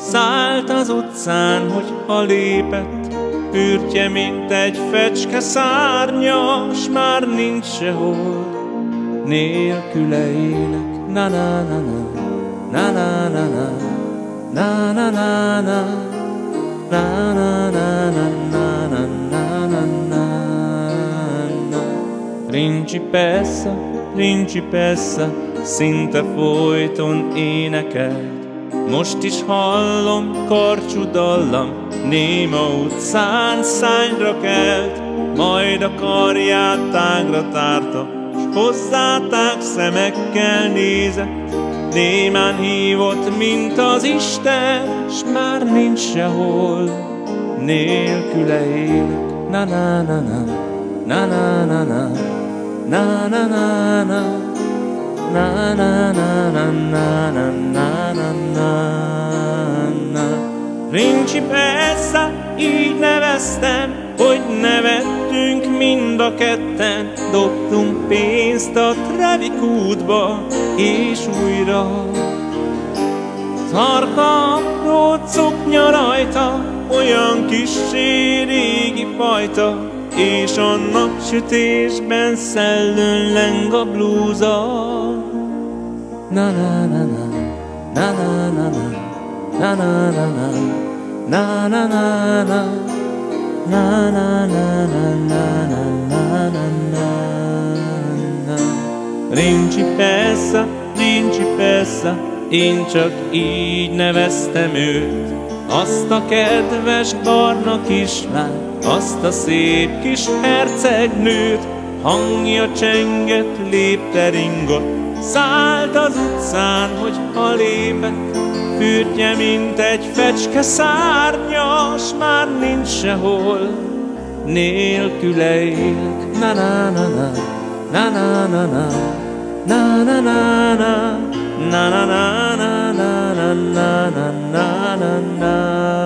szállt az utcán, hogy ha lépett, Pürtje, mint egy fecske szárnya, s már nincs sehol, nélküle élek, na na na na, na na na na, na na na na, na na na na na na na na na na Principessa, principessa, szinte folyton énekelt, most is hallom karcsú dallam, néma utcán szányra kelt, majd a karját tágra tárta, s hozzáták szemekkel nézett. Némán hívott, mint az Isten, s már nincs sehol, nélküle élek. Na na na na, na na na na, na na na na, na na na na na. kicsi persze, így neveztem, hogy nevettünk mind a ketten, dobtunk pénzt a Trevik és újra. Tarka apró cuknya rajta, olyan kis régi fajta, és a napsütésben szellőn leng a blúza. Na na na na, na na na na, na na na na na na na na. Na na na na na na na na na Principessa, principessa, én csak így neveztem őt, azt a kedves barna kislány, azt a szép kis hercegnőt, hangja csengett, lépte ringott, Szállt az utcán, hogy ha lépett, Fürtje, mint egy fecske szárnyas, Már nincs sehol, nélküle élek. Na na na na, na na na na, na na na na, na na na na na na na na na na